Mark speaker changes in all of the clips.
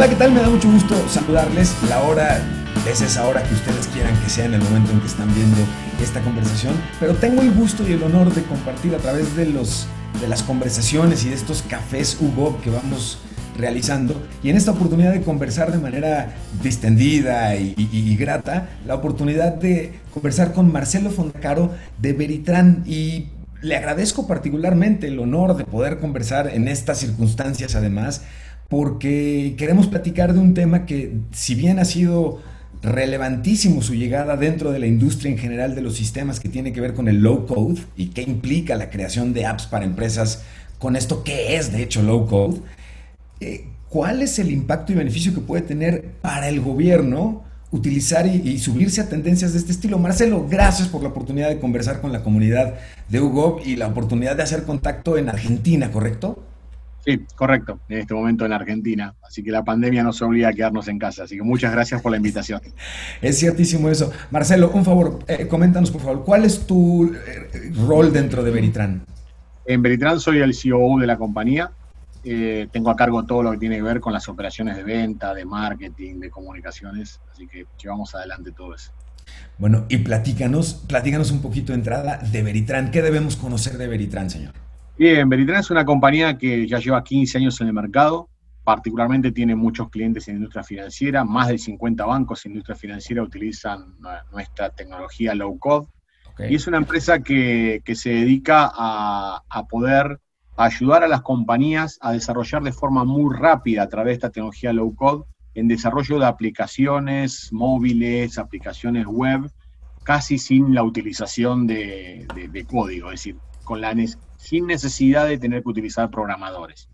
Speaker 1: Hola, ¿qué tal? Me da mucho gusto saludarles. La hora es esa hora que ustedes quieran que sea en el momento en que están viendo esta conversación, pero tengo el gusto y el honor de compartir a través de, los, de las conversaciones y de estos cafés Hugo que vamos realizando y en esta oportunidad de conversar de manera distendida y, grata, la oportunidad de conversar con Marcelo Fondacaro de Veritran y le agradezco particularmente el honor de poder conversar en estas circunstancias además porque queremos platicar de un tema que, si bien ha sido relevantísimo su llegada dentro de la industria en general de los sistemas que tiene que ver con el low code y qué implica la creación de apps para empresas con esto que es de hecho low code, eh, ¿cuál es el impacto y beneficio que puede tener para el gobierno utilizar y, y, subirse a tendencias de este estilo? Marcelo, gracias por la oportunidad de conversar con la comunidad de UGOV y la oportunidad de hacer contacto en Argentina, ¿correcto?
Speaker 2: Sí, correcto, en este momento en Argentina. Así que la pandemia nos obliga a quedarnos en casa. Así que muchas gracias por la invitación.
Speaker 1: Es ciertísimo eso. Marcelo, un favor, eh, coméntanos por favor, ¿cuál es tu eh, rol dentro de Veritran?
Speaker 2: En Veritran soy el CEO de la compañía. Eh, tengo a cargo todo lo que tiene que ver con las operaciones de venta, de marketing, de comunicaciones. Así que llevamos adelante todo eso.
Speaker 1: Bueno, y platícanos, platícanos un poquito de entrada de Veritran. ¿Qué debemos conocer de Veritran, señor?
Speaker 2: Bien, Veritran es una compañía que ya lleva 15 años en el mercado, particularmente tiene muchos clientes en industria financiera, más de 50 bancos en industria financiera utilizan nuestra tecnología low code. Y es una empresa que, se dedica a, poder ayudar a las compañías a desarrollar de forma muy rápida a través de esta tecnología low code en desarrollo de aplicaciones móviles, aplicaciones web, casi sin la utilización de, de código, es decir, con la sin necesidad de tener que utilizar programadores.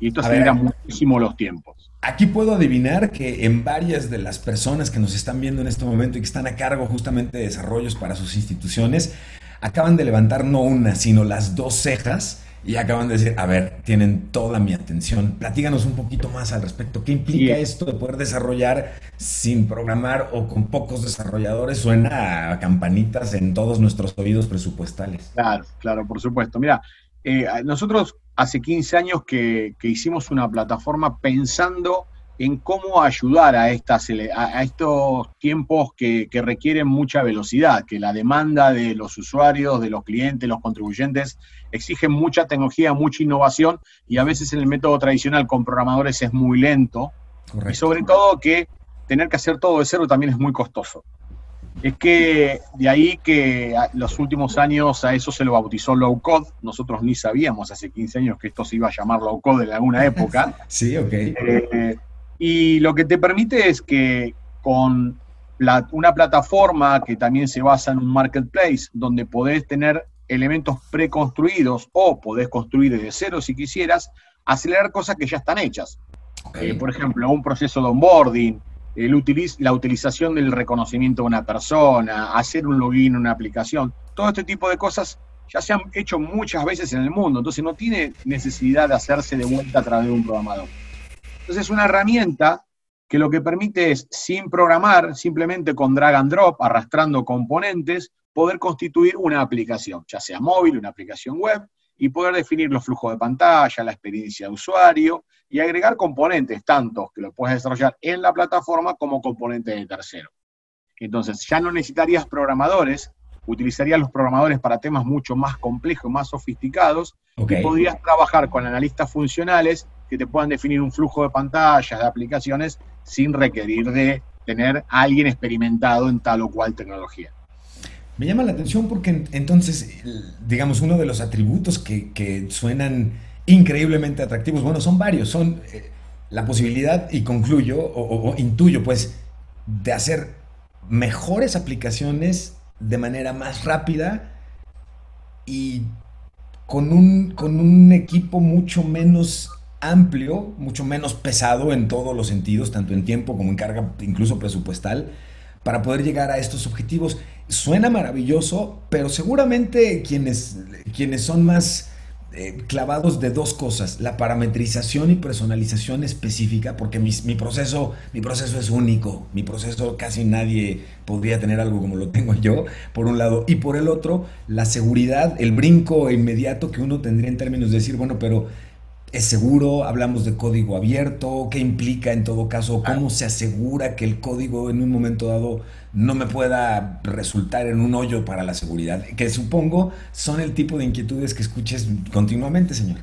Speaker 2: Y esto acelera muchísimo los tiempos.
Speaker 1: Aquí puedo adivinar que en varias de las personas que nos están viendo en este momento y que están a cargo justamente de desarrollos para sus instituciones, acaban de levantar no una, sino las dos cejas y acaban de decir, a ver, tienen toda mi atención. Platíganos un poquito más al respecto. ¿Qué implica esto de poder desarrollar sin programar o con pocos desarrolladores? Suena a campanitas en todos nuestros oídos presupuestales.
Speaker 2: Claro, claro, por supuesto. Mira, eh, nosotros hace 15 años que, que hicimos una plataforma pensando en cómo ayudar a, estas, a estos tiempos que, requieren mucha velocidad, que la demanda de los usuarios, de los clientes, los contribuyentes, exigen mucha tecnología, mucha innovación y a veces en el método tradicional con programadores es muy lento y sobre todo que tener que hacer todo de cero también es muy costoso. Es que de ahí que los últimos años a eso se lo bautizó low code. Nosotros ni sabíamos hace 15 años que esto se iba a llamar low code en alguna época.
Speaker 1: sí, ok.
Speaker 2: Eh, y lo que te permite es que con una plataforma que también se basa en un marketplace, donde podés tener elementos preconstruidos o podés construir desde cero si quisieras, acelerar cosas que ya están hechas. Eh, por ejemplo, un proceso de onboarding, el la utilización del reconocimiento de una persona, hacer un login en una aplicación, todo este tipo de cosas ya se han hecho muchas veces en el mundo, entonces no tiene necesidad de hacerse de vuelta a través de un programador. Entonces es una herramienta que lo que permite es, sin programar, simplemente con drag and drop, arrastrando componentes, poder constituir una aplicación, ya sea móvil, una aplicación web, y poder definir los flujos de pantalla, la experiencia de usuario, y agregar componentes, tanto que lo puedes desarrollar en la plataforma como componentes de tercero. Entonces, ya no necesitarías programadores, utilizarías los programadores para temas mucho más complejos, más sofisticados, y podrías trabajar con analistas funcionales que te puedan definir un flujo de pantallas, de aplicaciones, sin requerir de tener a alguien experimentado en tal o cual tecnología.
Speaker 1: Me llama la atención porque entonces, digamos, uno de los atributos que, suenan increíblemente atractivos, bueno, son varios, son eh, la posibilidad, y concluyo, o, intuyo, pues, de hacer mejores aplicaciones de manera más rápida y con un, con un equipo mucho menos amplio, mucho menos pesado en todos los sentidos, tanto en tiempo como en carga, incluso presupuestal, para poder llegar a estos objetivos. Suena maravilloso, pero seguramente quienes, quienes son más eh, clavados de dos cosas, la parametrización y personalización específica, porque mi, proceso, mi proceso es único, mi proceso casi nadie podría tener algo como lo tengo yo, por un lado, y por el otro, la seguridad, el brinco inmediato que uno tendría en términos de decir, bueno, pero ¿Es seguro? Hablamos de código abierto. ¿Qué implica en todo caso? ¿Cómo se asegura que el código en un momento dado no me pueda resultar en un hoyo para la seguridad? Que supongo son el tipo de inquietudes que escuches continuamente, señor.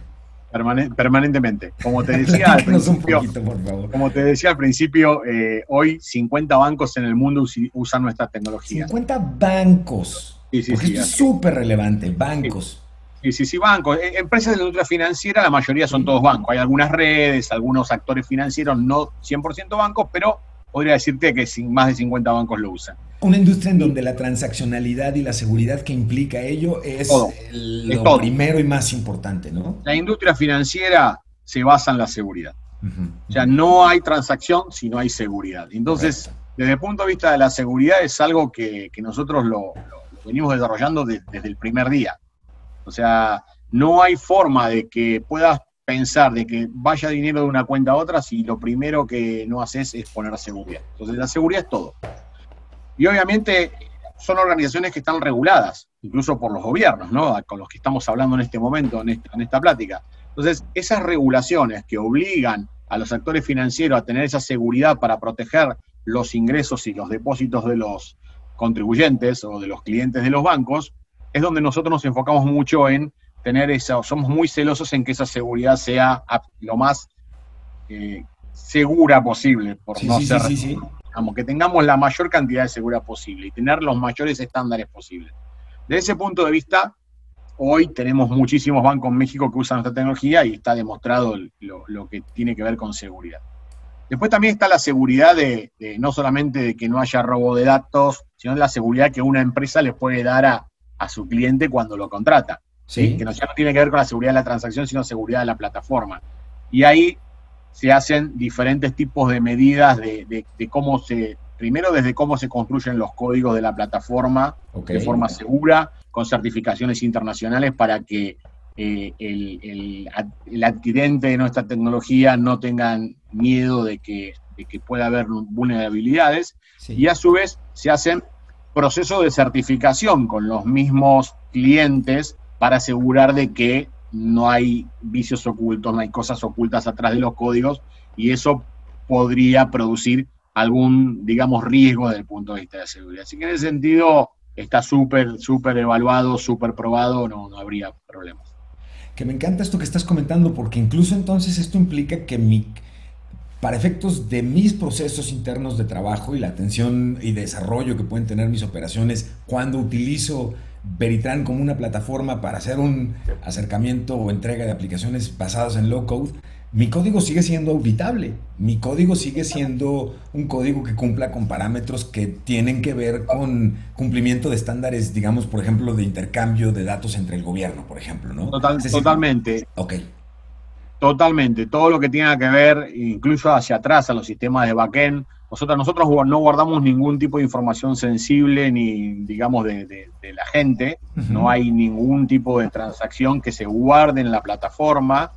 Speaker 2: permanentemente. Como te decía al principio, Como te decía al principio, eh, hoy 50 bancos en el mundo usan nuestra tecnología.
Speaker 1: 50 bancos. Sí, sí, Porque esto es súper relevante, bancos.
Speaker 2: Sí, sí, sí, bancos. Eh, empresas de la industria financiera, la mayoría son todos bancos. Hay algunas redes, algunos actores financieros, no 100% bancos, pero podría decirte que más de 50 bancos lo usan.
Speaker 1: Una industria en donde la transaccionalidad y la seguridad que implica ello es lo primero y más importante, ¿no?
Speaker 2: La industria financiera se basa en la seguridad. O sea, no hay transacción si no hay seguridad. Entonces, desde el punto de vista de la seguridad es algo que, nosotros lo, venimos desarrollando desde el primer día. O sea, no hay forma de que puedas pensar de que vaya dinero de una cuenta a otra si lo primero que no haces es poner seguridad. Entonces, la seguridad es todo. Y obviamente son organizaciones que están reguladas, incluso por los gobiernos, ¿no? Con los que estamos hablando en este momento, en esta, en esta plática. Entonces, esas regulaciones que obligan a los actores financieros a tener esa seguridad para proteger los ingresos y los depósitos de los contribuyentes o de los clientes de los bancos, es donde nosotros nos enfocamos mucho en tener esa, somos muy celosos en que esa seguridad sea lo más eh, segura posible, por no ser, que tengamos la mayor cantidad de seguridad posible y tener los mayores estándares posibles. De ese punto de vista, hoy tenemos muchísimos bancos en México que usan nuestra tecnología y está demostrado lo, que tiene que ver con seguridad. Después también está la seguridad de, no solamente de que no haya robo de datos, sino de la seguridad que una empresa le puede dar a, a su cliente cuando lo contrata. ¿sí? Que no, ya no tiene que ver con la seguridad de la transacción, sino seguridad de la plataforma. Y ahí se hacen diferentes tipos de medidas de, cómo se, primero desde cómo se construyen los códigos de la plataforma de forma segura, con certificaciones internacionales para que eh, el, adquirente de nuestra tecnología no tenga miedo de que, que pueda haber vulnerabilidades. Y a su vez se hacen proceso de certificación con los mismos clientes para asegurar de que no hay vicios ocultos, no hay cosas ocultas atrás de los códigos y eso podría producir algún, digamos, riesgo desde el punto de vista de seguridad. Así que en ese sentido está súper, súper evaluado, súper probado, no, no habría problemas.
Speaker 1: Que me encanta esto que estás comentando porque incluso entonces esto implica que mi para efectos de mis procesos internos de trabajo y la atención y desarrollo que pueden tener mis operaciones cuando utilizo Veritran como una plataforma para hacer un acercamiento o entrega de aplicaciones basadas en low code, mi código sigue siendo auditable. Mi código sigue siendo un código que cumpla con parámetros que tienen que ver con cumplimiento de estándares, digamos, por ejemplo, de intercambio de datos entre el gobierno, por ejemplo, ¿no?
Speaker 2: totalmente.
Speaker 1: Ok.
Speaker 2: Totalmente, todo lo que tenga que ver, incluso hacia atrás, a los sistemas de backend. Nosotros, nosotros no guardamos ningún tipo de información sensible ni, digamos, de, la gente. No hay ningún tipo de transacción que se guarde en la plataforma.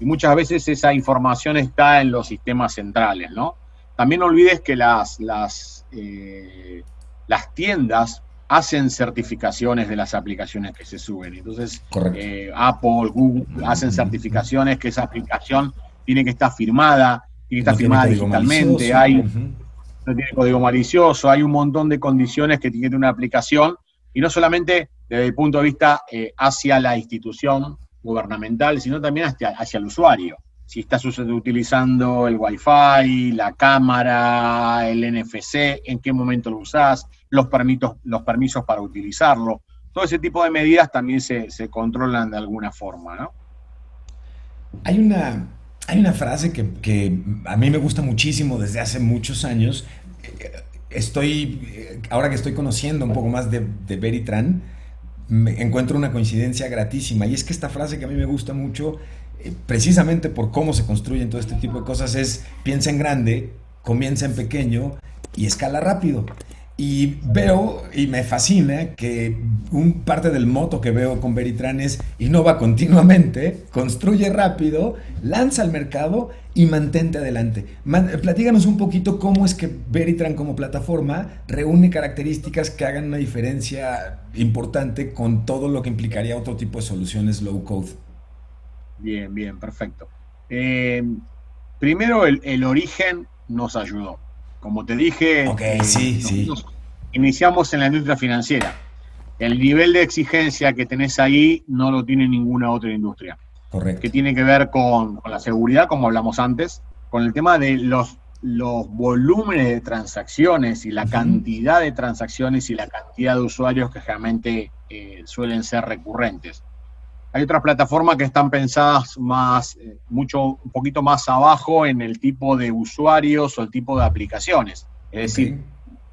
Speaker 2: Y muchas veces esa información está en los sistemas centrales, ¿no? También no olvides que las, las, eh, las tiendas hacen certificaciones de las aplicaciones que se suben. Entonces, eh, Apple, Google hacen certificaciones que esa aplicación tiene que estar firmada, tiene que estar firmada digitalmente, hay, no tiene código malicioso, hay un montón de condiciones que tiene una aplicación, y no solamente desde el punto de vista eh, hacia la institución gubernamental, sino también hacia, hacia el usuario si estás utilizando el Wi-Fi, la cámara, el NFC, en qué momento lo usás, los permisos, los permisos para utilizarlo. Todo ese tipo de medidas también se, controlan de alguna forma, ¿no?
Speaker 1: Hay una, hay una frase que, a mí me gusta muchísimo desde hace muchos años. Estoy, ahora que estoy conociendo un poco más de, de Veritran, me encuentro una coincidencia gratísima. Y es que esta frase que a mí me gusta mucho precisamente por cómo se construyen todo este tipo de cosas, es piensa en grande, comienza en pequeño y escala rápido. Y veo y me fascina que un parte del moto que veo con Veritran es innova continuamente, construye rápido, lanza al mercado y mantente adelante. platíganos un poquito cómo es que Veritran como plataforma reúne características que hagan una diferencia importante con todo lo que implicaría otro tipo de soluciones low code.
Speaker 2: Bien, bien, perfecto. Eh, primero, el, origen nos ayudó. Como te dije,
Speaker 1: okay, sí, sí.
Speaker 2: iniciamos en la industria financiera. El nivel de exigencia que tenés ahí no lo tiene ninguna otra industria.
Speaker 1: Correcto.
Speaker 2: Que tiene que ver con, la seguridad, como hablamos antes, con el tema de los, los volúmenes de transacciones y la cantidad de transacciones y la cantidad de usuarios que realmente eh, suelen ser recurrentes. Hay otras plataformas que están pensadas más, eh, mucho, un poquito más abajo en el tipo de usuarios o el tipo de aplicaciones. Es decir,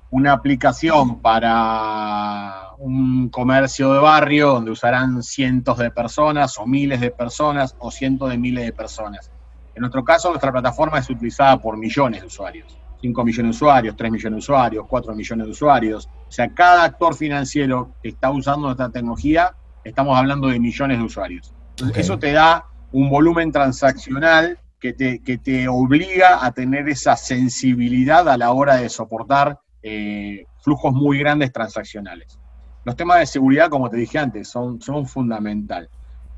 Speaker 2: una aplicación para un comercio de barrio donde usarán cientos de personas o miles de personas o cientos de miles de personas. En nuestro caso, nuestra plataforma es utilizada por millones de usuarios. 5 millones de usuarios, 3 millones de usuarios, 4 millones de usuarios. O sea, cada actor financiero que está usando nuestra tecnología, estamos hablando de millones de usuarios. Eso te da un volumen transaccional que te, que te obliga a tener esa sensibilidad a la hora de soportar eh, flujos muy grandes transaccionales. Los temas de seguridad, como te dije antes, son, son fundamental.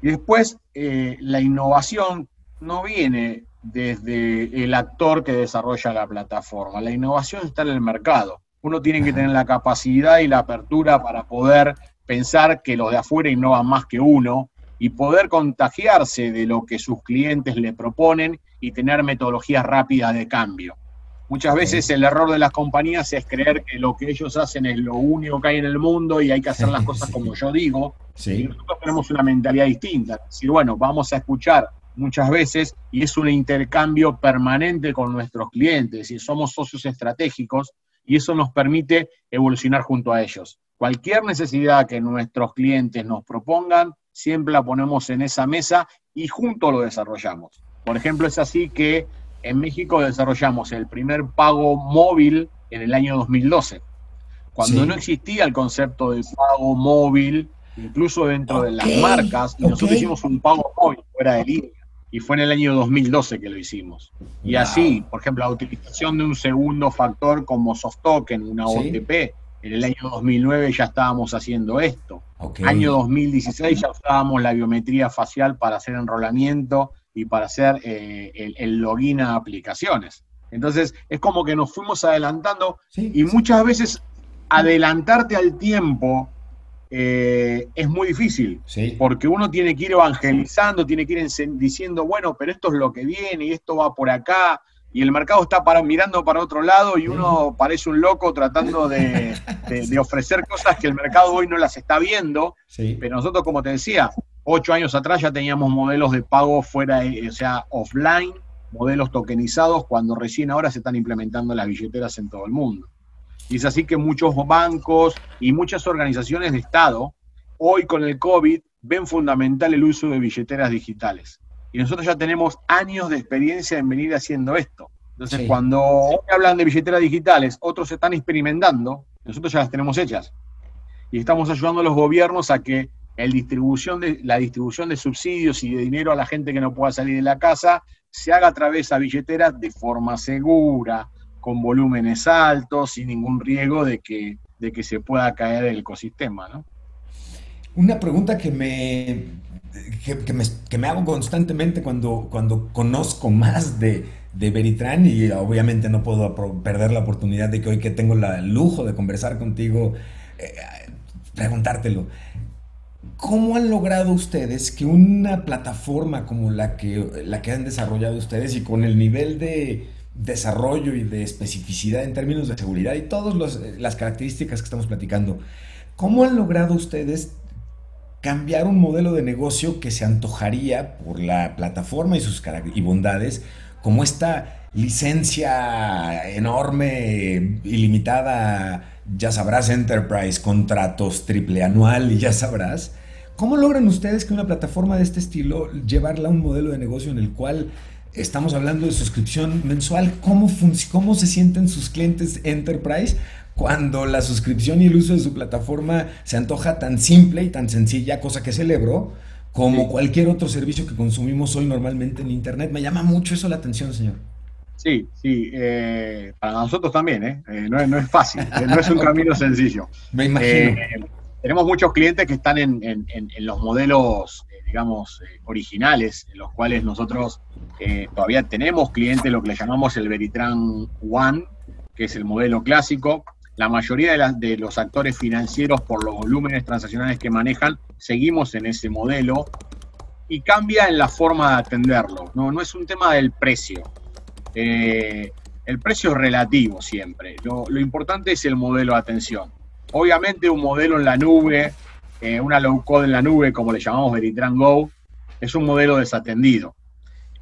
Speaker 2: Y después, eh, la innovación no viene desde el actor que desarrolla la plataforma. La innovación está en el mercado. Uno tiene que tener la capacidad y la apertura para poder pensar que los de afuera innovan más que uno y poder contagiarse de lo que sus clientes le proponen y tener metodologías rápidas de cambio. Muchas veces el error de las compañías es creer que lo que ellos hacen es lo único que hay en el mundo y hay que hacer las cosas como yo digo.
Speaker 1: Y
Speaker 2: nosotros tenemos una mentalidad distinta. Es decir, bueno, vamos a escuchar muchas veces y es un intercambio permanente con nuestros clientes y somos socios estratégicos y eso nos permite evolucionar junto a ellos. Cualquier necesidad que nuestros clientes nos propongan, siempre la ponemos en esa mesa y juntos lo desarrollamos. Por ejemplo, es así que en México desarrollamos el primer pago móvil en el año 2012, cuando no existía el concepto de pago móvil, incluso dentro de las marcas, y nosotros hicimos un pago móvil fuera de línea. Y fue en el año 2012 que lo hicimos. Y así, por ejemplo, la utilización de un segundo factor como soft token, una OTP, en el año 2009 ya estábamos haciendo esto. Año 2016 ya usábamos la biometría facial para hacer enrolamiento y para hacer eh, el, login a aplicaciones. Entonces, es como que nos fuimos adelantando y muchas veces adelantarte al tiempo eh, es muy difícil, porque uno tiene que ir evangelizando, tiene que ir diciendo, bueno, pero esto es lo que viene y esto va por acá, y el mercado está para, mirando para otro lado y uno parece un loco tratando de, de, ofrecer cosas que el mercado hoy no las está viendo, pero nosotros, como te decía, Ocho años atrás ya teníamos modelos de pago fuera, o sea, offline, modelos tokenizados, cuando recién ahora se están implementando las billeteras en todo el mundo. Y es así que muchos bancos y muchas organizaciones de Estado, hoy con el COVID, ven fundamental el uso de billeteras digitales. Y nosotros ya tenemos años de experiencia en venir haciendo esto. Entonces, cuando hoy hablan de billeteras digitales, otros se están experimentando, nosotros ya las tenemos hechas. Y estamos ayudando a los gobiernos a que el distribución de, la distribución de subsidios y de dinero a la gente que no pueda salir de la casa se haga a través de billeteras de forma segura, con volúmenes altos, sin ningún riesgo de que, de que se pueda caer el ecosistema. ¿no?
Speaker 1: Una pregunta que me, que, me, hago constantemente cuando, cuando conozco más de, de Beritran y obviamente no puedo perder la oportunidad de que hoy que tengo el lujo de conversar contigo, eh, preguntártelo. ¿Cómo han logrado ustedes que una plataforma como la que, la que han desarrollado ustedes y con el nivel de desarrollo y de especificidad en términos de seguridad y todas las características que estamos platicando, ¿cómo han logrado ustedes cambiar un modelo de negocio que se antojaría por la plataforma y sus y bondades como esta licencia enorme, ilimitada, ya sabrás, Enterprise, contratos triple anual y ya sabrás, ¿Cómo logran ustedes que una plataforma de este estilo llevarla a un modelo de negocio en el cual estamos hablando de suscripción mensual? ¿Cómo, cómo se sienten sus clientes enterprise cuando la suscripción y el uso de su plataforma se antoja tan simple y tan sencilla, cosa que celebro, como cualquier otro servicio que consumimos hoy normalmente en Internet? Me llama mucho eso la atención, señor.
Speaker 2: Sí, sí, eh, para nosotros también, ¿eh? eh no, es fácil, no es un camino sencillo.
Speaker 1: Me imagino
Speaker 2: tenemos muchos clientes que están en, los modelos, eh, digamos, eh, originales, en los cuales nosotros eh, todavía tenemos clientes, lo que le llamamos el Veritran One, que es el modelo clásico. La mayoría de, los actores financieros, por los volúmenes transaccionales que manejan, seguimos en ese modelo y cambia en la forma de atenderlo. No, no es un tema del precio. el precio es relativo siempre. lo importante es el modelo de atención. Obviamente un modelo en la nube, eh, una low code en la nube, como le llamamos Veritran Go, es un modelo desatendido.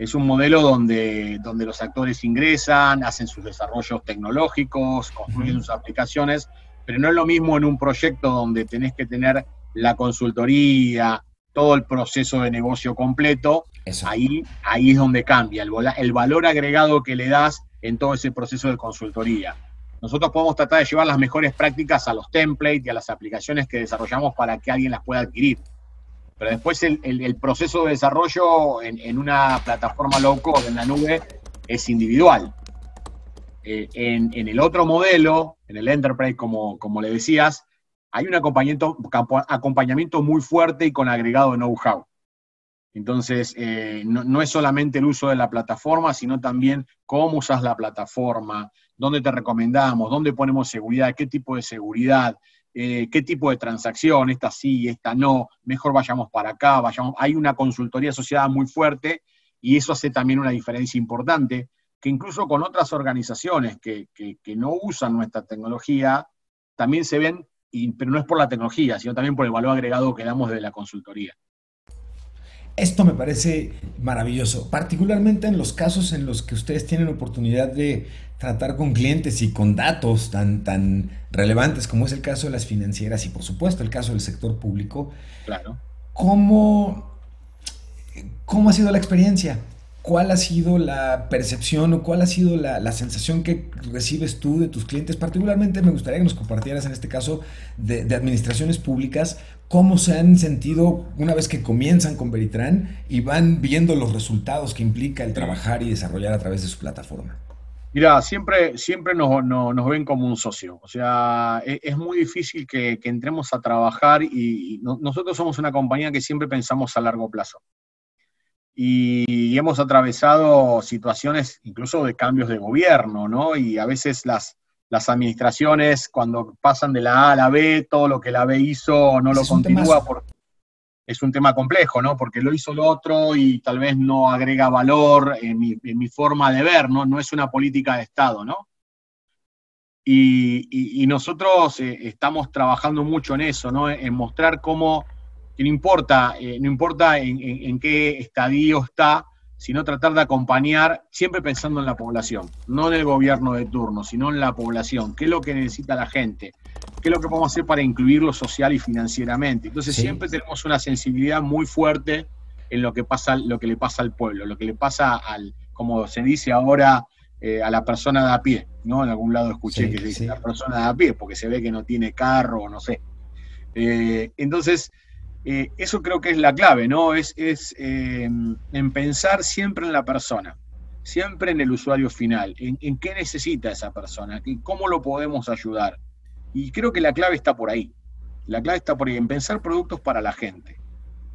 Speaker 2: Es un modelo donde, donde los actores ingresan, hacen sus desarrollos tecnológicos, construyen sus aplicaciones, pero no es lo mismo en un proyecto donde tenés que tener la consultoría, todo el proceso de negocio completo. Ahí, ahí es donde cambia el, el valor agregado que le das en todo ese proceso de consultoría nosotros podemos tratar de llevar las mejores prácticas a los templates y a las aplicaciones que desarrollamos para que alguien las pueda adquirir. Pero después el, proceso de desarrollo en, una plataforma low code en la nube es individual. Eh, en, el otro modelo, en el enterprise, como, como le decías, hay un acompañamiento, acompañamiento muy fuerte y con agregado de know-how. Entonces, eh, no, es solamente el uso de la plataforma, sino también cómo usas la plataforma, dónde te recomendamos, dónde ponemos seguridad, qué tipo de seguridad, eh, qué tipo de transacción, esta sí, esta no, mejor vayamos para acá, vayamos. Hay una consultoría asociada muy fuerte y eso hace también una diferencia importante, que incluso con otras organizaciones que, no usan nuestra tecnología, también se ven, pero no es por la tecnología, sino también por el valor agregado que damos de la consultoría.
Speaker 1: Esto me parece maravilloso, particularmente en los casos en los que ustedes tienen oportunidad de tratar con clientes y con datos tan, tan relevantes como es el caso de las financieras y por supuesto el caso del sector público.
Speaker 2: Claro.
Speaker 1: ¿Cómo, cómo ha sido la experiencia? ¿Cuál ha sido la percepción o cuál ha sido la, sensación que recibes tú de tus clientes? Particularmente me gustaría que nos compartieras en este caso de, administraciones públicas, cómo se han sentido una vez que comienzan con Veritran y van viendo los resultados que implica el trabajar y desarrollar a través de su plataforma.
Speaker 2: Mira, siempre, siempre nos, nos, ven como un socio. O sea, e, es, muy difícil que, entremos a trabajar y, nosotros somos una compañía que siempre pensamos a largo plazo y hemos atravesado situaciones incluso de cambios de gobierno, ¿no? Y a veces las, las administraciones, cuando pasan de la A a la B, todo lo que la B hizo no lo continúa porque es un tema complejo, ¿no? Porque lo hizo el otro y tal vez no agrega valor en mi, forma de ver, ¿no? No es una política de Estado, ¿no? Y, nosotros eh, estamos trabajando mucho en eso, ¿no? En mostrar cómo no importa, eh, no importa en, qué estadio está, sino tratar de acompañar, siempre pensando en la población, no en el gobierno de turno, sino en la población, qué es lo que necesita la gente, qué es lo que podemos hacer para incluirlo social y financieramente. Entonces siempre tenemos una sensibilidad muy fuerte en lo que pasa, lo que le pasa al pueblo, lo que le pasa al, como se dice ahora, eh, a la persona de a pie, ¿no? En algún lado escuché que se dice la persona de a pie, porque se ve que no tiene carro, o no sé. Eh, entonces, eh, eso creo que es la clave, ¿no? Es, em, en pensar siempre en la persona, siempre en el usuario final, en, qué necesita esa persona, cómo lo podemos ayudar. Y creo que la clave está por ahí. La clave está por ahí, en pensar productos para la gente.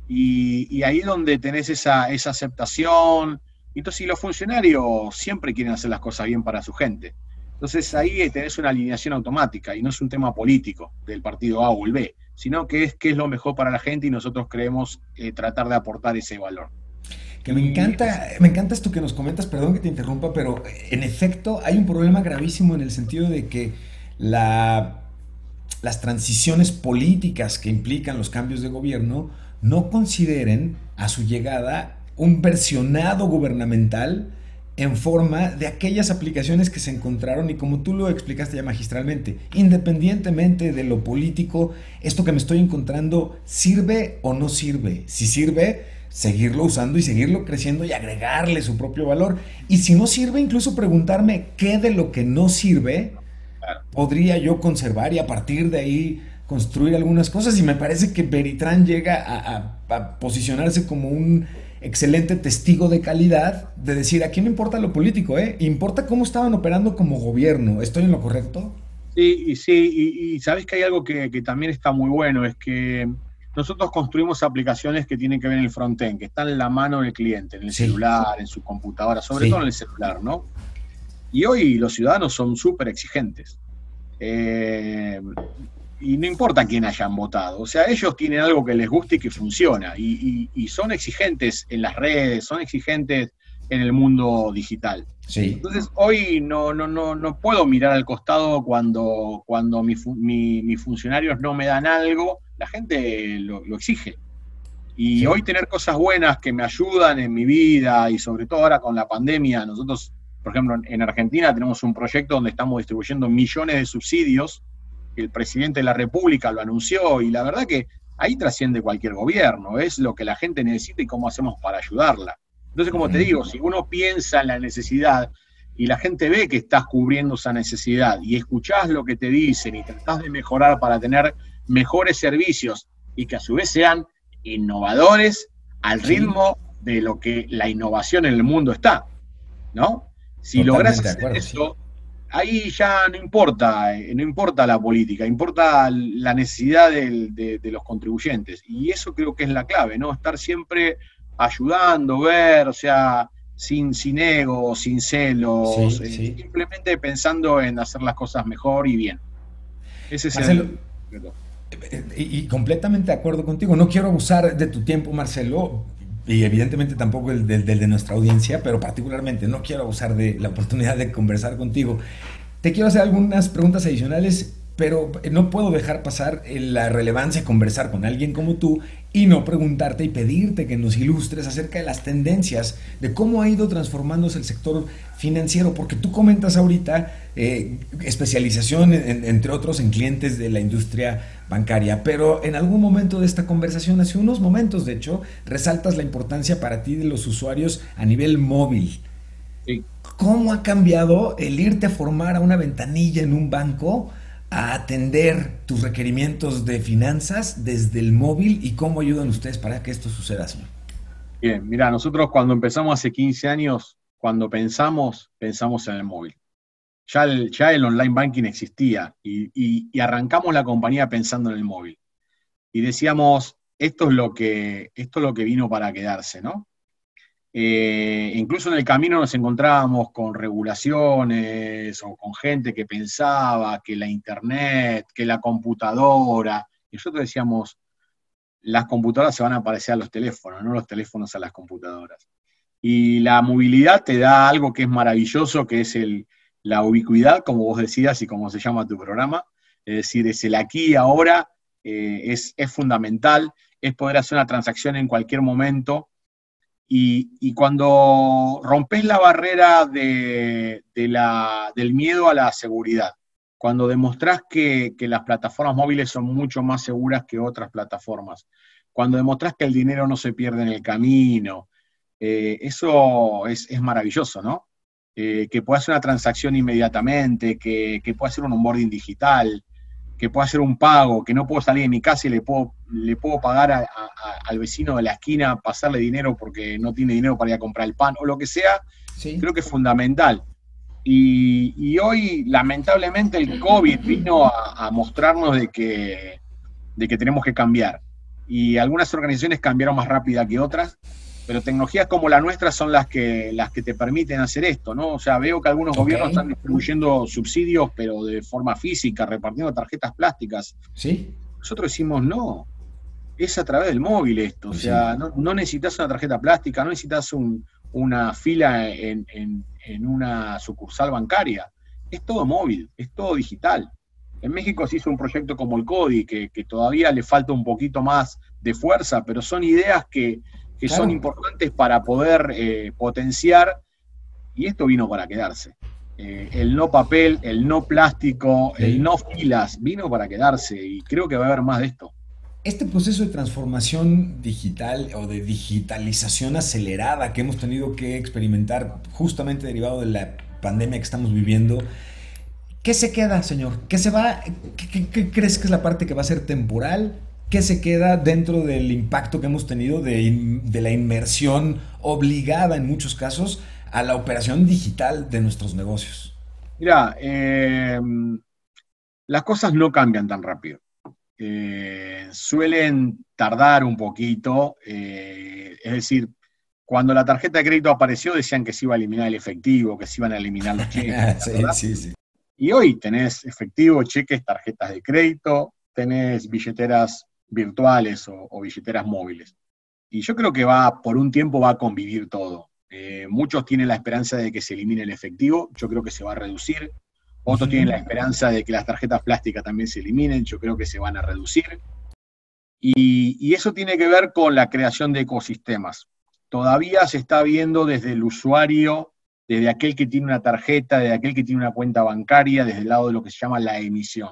Speaker 2: Y, ahí es donde tenés esa, esa aceptación. Entonces, y los funcionarios siempre quieren hacer las cosas bien para su gente. Entonces ahí tenés una alineación automática y no es un tema político del partido A o el B sino que es qué es lo mejor para la gente y nosotros creemos eh, tratar de aportar ese valor.
Speaker 1: Que me encanta, me encanta esto que nos comentas, perdón que te interrumpa, pero en efecto hay un problema gravísimo en el sentido de que la, las transiciones políticas que implican los cambios de gobierno no consideren a su llegada un versionado gubernamental en forma de aquellas aplicaciones que se encontraron y como tú lo explicaste ya magistralmente, independientemente de lo político, esto que me estoy encontrando sirve o no sirve. Si sirve, seguirlo usando y seguirlo creciendo y agregarle su propio valor. Y si no sirve, incluso preguntarme qué de lo que no sirve podría yo conservar y a partir de ahí construir algunas cosas. Y me parece que Beritran llega a, a posicionarse como un excelente testigo de calidad de decir, aquí no importa lo político, ¿eh? Importa cómo estaban operando como gobierno. ¿Estoy en lo correcto?
Speaker 2: Sí, y sí, y, sabes que hay algo que, también está muy bueno, es que nosotros construimos aplicaciones que tienen que ver en el frontend, que están en la mano del cliente, en el celular, en su computadora, sobre todo en el celular, ¿no? Y hoy los ciudadanos son súper exigentes. Eh, y no importa quién hayan votado, o sea, ellos tienen algo que les guste y que funciona, y son exigentes en las redes, son exigentes en el mundo digital. Entonces, hoy no, no, no, no puedo mirar al costado cuando, cuando mis funcionarios no me dan algo, la gente lo, exige. Y hoy tener cosas buenas que me ayudan en mi vida y sobre todo ahora con la pandemia, nosotros, por ejemplo, en Argentina tenemos un proyecto donde estamos distribuyendo millones de subsidios, el presidente de la República lo anunció y la verdad que ahí trasciende cualquier gobierno, es lo que la gente necesita y cómo hacemos para ayudarla. Entonces, como te digo, si uno piensa en la necesidad y la gente ve que estás cubriendo esa necesidad y escuchás lo que te dicen y tratás de mejorar para tener mejores servicios y que a su vez sean innovadores al ritmo de lo que la innovación en el mundo está, ¿no? Si logras hacer eso, ahí ya no importa, eh, no importa la política, importa la necesidad de, de los contribuyentes. Y eso creo que es la clave, ¿no? Estar siempre ayudando, ver, o sea, sin, sin ego, sin celos, eh, simplemente pensando en hacer las cosas mejor y bien.
Speaker 1: Ese es el... Y, completamente de acuerdo contigo. No quiero abusar de tu tiempo, Marcelo, y evidentemente tampoco el del, de nuestra audiencia, pero particularmente no quiero abusar de la oportunidad de conversar contigo. Te quiero hacer algunas preguntas adicionales pero no puedo dejar pasar la relevancia de conversar con alguien como tú y no preguntarte y pedirte que nos ilustres acerca de las tendencias, de cómo ha ido transformándose el sector financiero, porque tú comentas ahorita eh, especialización, entre otros, en clientes de la industria bancaria, pero en algún momento de esta conversación, hace unos momentos de hecho, resaltas la importancia para ti de los usuarios a nivel móvil. ¿Cómo ha cambiado el irte a formar a una ventanilla en un banco? A atender tus requerimientos de finanzas desde el móvil y cómo ayudan ustedes para que esto suceda, señor.
Speaker 2: Bien, mira, nosotros cuando empezamos hace 15 años, cuando pensamos, pensamos en el móvil. Ya el, ya el online banking existía y, arrancamos la compañía pensando en el móvil. Y decíamos, esto es lo que, esto es lo que vino para quedarse, ¿no? Eh, incluso en el camino nos encontrábamos con regulaciones o con gente que pensaba que la internet, que la computadora, y nosotros decíamos, las computadoras se van a parecer a los teléfonos, no los teléfonos a las computadoras. Y la movilidad te da algo que es maravilloso, que es el, la ubicuidad, como vos decías y como se llama tu programa, es decir, es el aquí y ahora, eh, es, es fundamental, es poder hacer una transacción en cualquier momento y, cuando rompes la barrera de, la, del miedo a la seguridad, cuando demostrás que, las plataformas móviles son mucho más seguras que otras plataformas, cuando demostrás que el dinero no se pierde en el camino, eh, eso es, maravilloso, ¿no? Eh, que pueda hacer una transacción inmediatamente, que, que pueda hacer un onboarding digital, que puedo hacer un pago, que no puedo salir de mi casa y le puedo, le puedo pagar al vecino de la esquina, pasarle dinero porque no tiene dinero para ir a comprar el pan o lo que sea, creo que es fundamental. Y, hoy, lamentablemente, el COVID vino a, mostrarnos de que, de que tenemos que cambiar. Y algunas organizaciones cambiaron más rápida que otras, pero tecnologías como la nuestra son las que, las que te permiten hacer esto, ¿no? O sea, veo que algunos gobiernos están distribuyendo subsidios, pero de forma física, repartiendo tarjetas plásticas.
Speaker 1: ¿Sí?
Speaker 2: Nosotros decimos, no, es a través del móvil esto, o sea, no, necesitas una tarjeta plástica, no necesitas una fila en, una sucursal bancaria, es todo móvil, es todo digital. En México se hizo un proyecto como el CODI, que, que todavía le falta un poquito más de fuerza, pero son ideas que, que son importantes para poder eh, potenciar, y esto vino para quedarse. Eh, el no papel, el no plástico, el no filas, vino para quedarse y creo que va a haber más de esto.
Speaker 1: Este proceso de transformación digital o de digitalización acelerada que hemos tenido que experimentar justamente derivado de la pandemia que estamos viviendo, ¿qué se queda, señor? ¿Qué se va? qué crees que es la parte que va a ser temporal? ¿Qué se queda dentro del impacto que hemos tenido de, la inmersión obligada en muchos casos a la operación digital de nuestros negocios?
Speaker 2: Mira, eh, las cosas no cambian tan rápido. Eh, suelen tardar un poquito, eh, es decir, cuando la tarjeta de crédito apareció decían que se iba a eliminar el efectivo, que se iban a eliminar los cheques. sí, sí, sí. Y hoy tenés efectivo, cheques, tarjetas de crédito, tenés billeteras virtuales o, billeteras móviles. Y yo creo que va, por un tiempo va a convivir todo. Eh, muchos tienen la esperanza de que se elimine el efectivo, yo creo que se va a reducir. Otros tienen la esperanza de que las tarjetas plásticas también se eliminen, yo creo que se van a reducir. Y, eso tiene que ver con la creación de ecosistemas. Todavía se está viendo desde el usuario, desde aquel que tiene una tarjeta, desde aquel que tiene una cuenta bancaria, desde el lado de lo que se llama la emisión.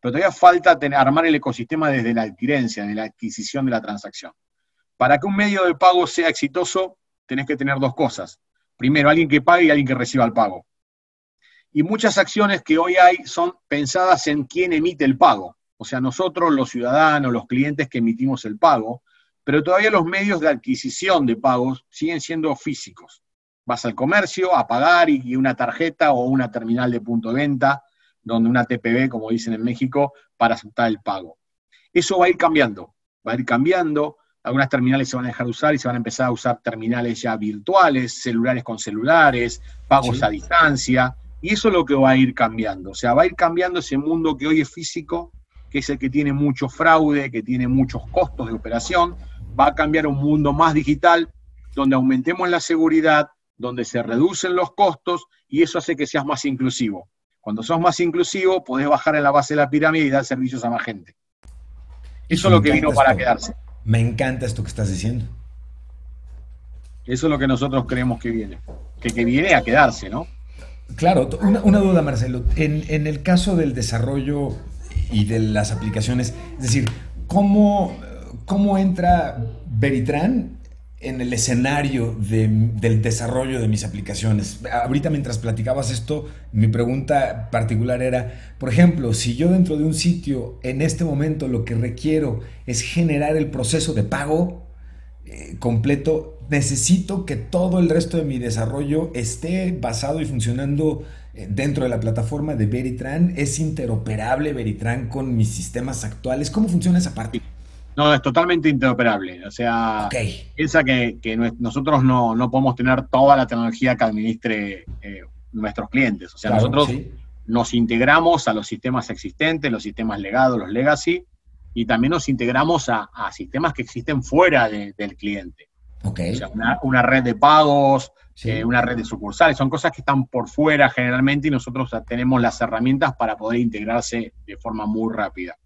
Speaker 2: Pero todavía falta armar el ecosistema desde la adquirencia, de la adquisición de la transacción. Para que un medio de pago sea exitoso, tenés que tener dos cosas. Primero, alguien que pague y alguien que reciba el pago. Y muchas acciones que hoy hay son pensadas en quién emite el pago. O sea, nosotros, los ciudadanos, los clientes que emitimos el pago, pero todavía los medios de adquisición de pagos siguen siendo físicos. Vas al comercio a pagar y una tarjeta o una terminal de punto de venta, donde una TPB, como dicen en México, para aceptar el pago. Eso va a ir cambiando, va a ir cambiando. Algunas terminales se van a dejar de usar y se van a empezar a usar terminales ya virtuales, celulares con celulares, pagos a distancia. Y eso es lo que va a ir cambiando. O sea, va a ir cambiando ese mundo que hoy es físico, que es el que tiene mucho fraude, que tiene muchos costos de operación. Va a cambiar un mundo más digital, donde aumentemos la seguridad, donde se reducen los costos y eso hace que seas más inclusivo. Cuando sos más inclusivo, podés bajar en la base de la pirámide y dar servicios a más gente. Eso es lo que vino para quedarse.
Speaker 1: Me encanta esto que estás diciendo.
Speaker 2: Eso es lo que nosotros creemos que viene. Que, que viene a quedarse, ¿no?
Speaker 1: Claro, una, duda, Marcelo. En, el caso del desarrollo y de las aplicaciones, es decir, ¿cómo, cómo entra Veritran en el escenario del desarrollo de mis aplicaciones? Ahorita mientras platicabas esto, mi pregunta particular era, por ejemplo, si yo dentro de un sitio en este momento lo que requiero es generar el proceso de pago eh, completo, necesito que todo el resto de mi desarrollo esté basado y funcionando eh, dentro de la plataforma de Veritran. ¿Es interoperable Veritran con mis sistemas actuales? ¿Cómo funciona esa parte?
Speaker 2: No, es totalmente interoperable. O sea, piensa que, nosotros no, podemos tener toda la tecnología que administre eh, nuestros clientes. O sea, nosotros nos integramos a los sistemas existentes, los sistemas legados, los legacy, y también nos integramos a, sistemas que existen fuera del cliente. Okay. una, red de pagos, eh, una red de sucursales, son cosas que están por fuera generalmente y nosotros tenemos las herramientas para poder integrarse de forma muy rápida.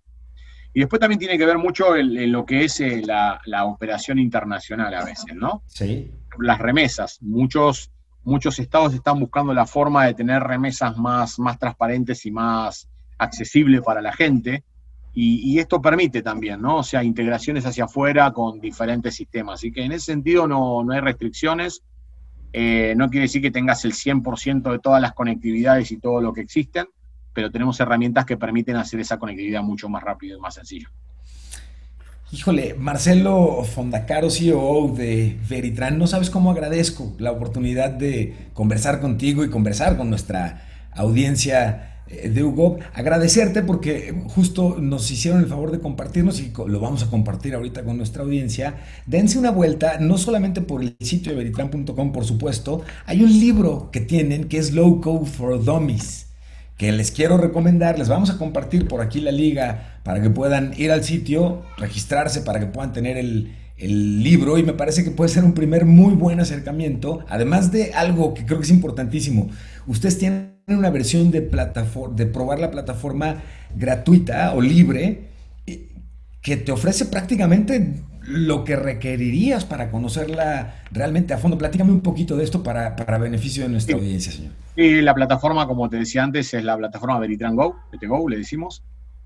Speaker 2: Y después también tiene que ver mucho en, lo que es eh, la, operación internacional a veces, ¿no?
Speaker 1: Sí.
Speaker 2: Las remesas. Muchos, muchos estados están buscando la forma de tener remesas más, más transparentes y más accesibles para la gente. Y, esto permite también, ¿no? O sea, integraciones hacia afuera con diferentes sistemas. Así que en ese sentido no, hay restricciones. Eh, no quiere decir que tengas el 100% de todas las conectividades y todo lo que existen, pero tenemos herramientas que permiten hacer esa conectividad mucho más rápido y más sencillo.
Speaker 1: Híjole, Marcelo Fondacaro, CEO de Veritran, no sabes cómo agradezco la oportunidad de conversar contigo y conversar con nuestra audiencia eh, de Hugo, agradecerte porque justo nos hicieron el favor de compartirnos y lo vamos a compartir ahorita con nuestra audiencia. Dense una vuelta, no solamente por el sitio de veritran.com, por supuesto, hay un libro que tienen que es Low Code for Dummies que les quiero recomendar, les vamos a compartir por aquí la liga para que puedan ir al sitio, registrarse para que puedan tener el, el libro y me parece que puede ser un primer muy buen acercamiento, además de algo que creo que es importantísimo. Ustedes tienen una versión de, plataforma, de probar la plataforma gratuita o libre eh, que te ofrece prácticamente lo que requerirías para conocerla realmente a fondo. Platícame un poquito de esto para, beneficio de nuestra audiencia, señor.
Speaker 2: Sí, la plataforma, como te decía antes, es la plataforma Veritran Go, Go, le decimos,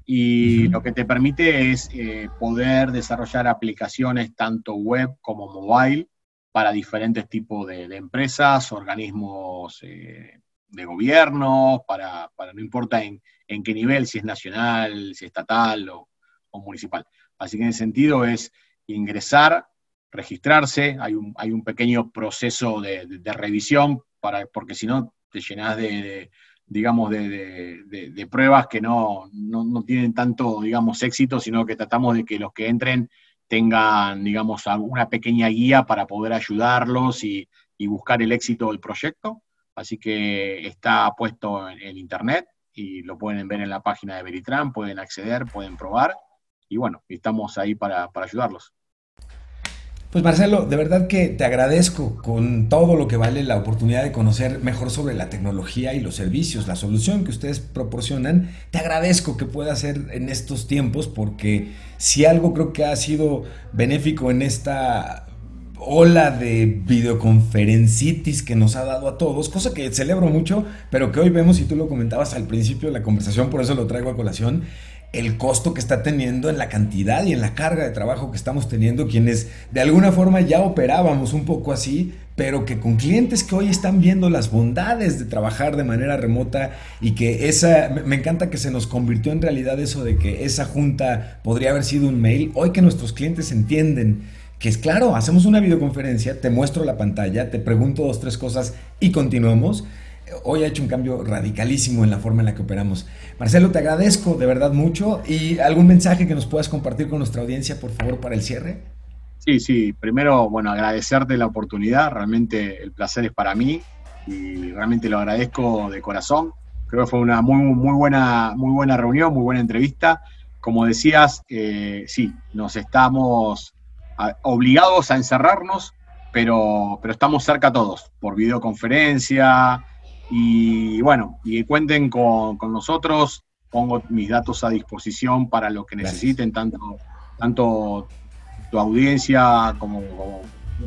Speaker 2: y lo que te permite es eh, poder desarrollar aplicaciones tanto web como mobile para diferentes tipos de, empresas, organismos eh, de gobierno, para, no importa en, qué nivel, si es nacional, si es estatal o, municipal. Así que en ese sentido es ingresar, registrarse, hay un, hay un pequeño proceso de, revisión, para, porque si no te llenas de, digamos, de, pruebas que no, no, tienen tanto, digamos, éxito, sino que tratamos de que los que entren tengan, digamos, alguna pequeña guía para poder ayudarlos y, buscar el éxito del proyecto. Así que está puesto en, internet y lo pueden ver en la página de Veritran, pueden acceder, pueden probar. Y bueno, estamos ahí para ayudarlos.
Speaker 1: Pues Marcelo, de verdad que te agradezco con todo lo que vale la oportunidad de conocer mejor sobre la tecnología y los servicios, la solución que ustedes proporcionan. Te agradezco que pueda ser en estos tiempos porque si algo creo que ha sido benéfico en esta ola de videoconferencitis que nos ha dado a todos, cosa que celebro mucho, pero que hoy vemos, y tú lo comentabas al principio de la conversación, por eso lo traigo a colación, el costo que está teniendo en la cantidad y en la carga de trabajo que estamos teniendo quienes de alguna forma ya operábamos un poco así, pero que con clientes que hoy están viendo las bondades de trabajar de manera remota y que esa, me encanta que se nos convirtió en realidad eso de que esa junta podría haber sido un mail, hoy que nuestros clientes entienden que es claro, hacemos una videoconferencia, te muestro la pantalla, te pregunto dos, tres cosas y continuamos hoy ha hecho un cambio radicalísimo en la forma en la que operamos. Marcelo, te agradezco de verdad mucho y algún mensaje que nos puedas compartir con nuestra audiencia, por favor, para el cierre.
Speaker 2: Sí, sí, primero, bueno, agradecerte la oportunidad, realmente el placer es para mí y realmente lo agradezco de corazón. Creo que fue una muy, muy, buena, muy buena reunión, muy buena entrevista. Como decías, eh, sí, nos estamos obligados a encerrarnos, pero, pero estamos cerca todos, por videoconferencia, y bueno, y cuenten con, nosotros, pongo mis datos a disposición para lo que necesiten, tanto, tanto tu audiencia como,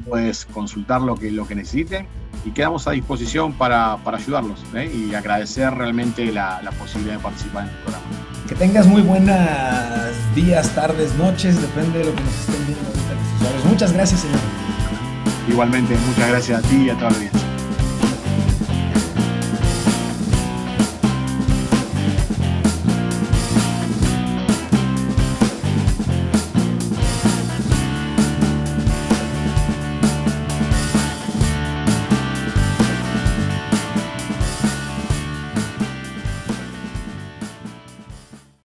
Speaker 2: puedes consultar lo que, lo que necesiten y quedamos a disposición para, ayudarlos ¿eh? y agradecer realmente la, posibilidad de participar en el programa.
Speaker 1: Que tengas muy buenas días, tardes, noches, depende de lo que nos estén viendo ahorita. Muchas gracias, señor.
Speaker 2: Igualmente, muchas gracias a ti y a toda la audiencia.